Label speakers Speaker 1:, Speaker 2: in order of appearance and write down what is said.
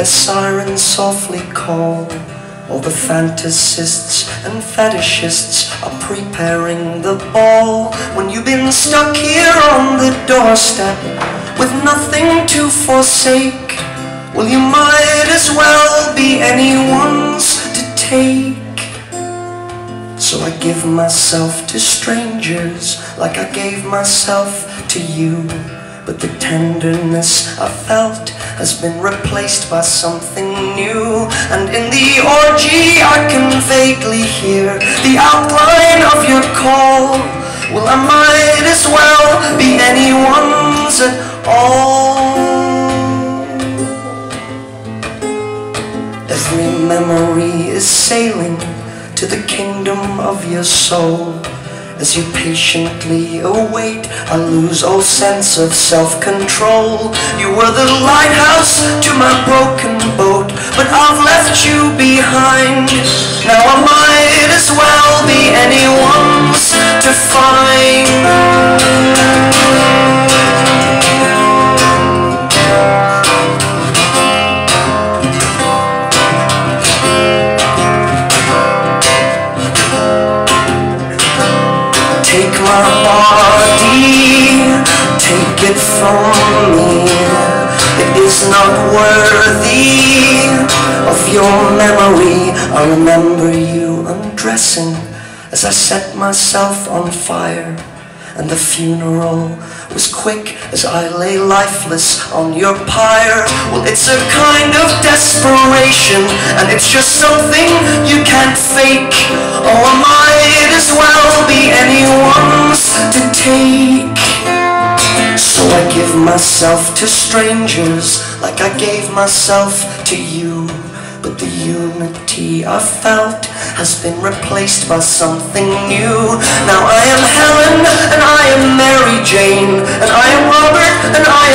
Speaker 1: the sirens softly call. All the fantasists and fetishists are preparing the ball. When you've been stuck here on the doorstep with nothing to forsake, well, you might as well be anyone's to take. So I give myself to strangers like I gave myself to you. But the tenderness I felt has been replaced by something new. And in the orgy I can vaguely hear the outline of your call. Well, I might as well be anyone's at all. Every memory is sailing to the kingdom of your soul. As you patiently await, I lose all sense of self-control. You were the lighthouse to my broken boat, but I've left you behind. Now I might as well my body, take it from me. It is not worthy of your memory. I remember you undressing as I set myself on fire. And the funeral was quick as I lay lifeless on your pyre. Well, it's a kind of desperation, and it's just something you can't fake. Oh, I might as well myself to strangers like I gave myself to you. But the unity I felt has been replaced by something new. Now I am Helen, and I am Mary Jane, and I am Robert, and I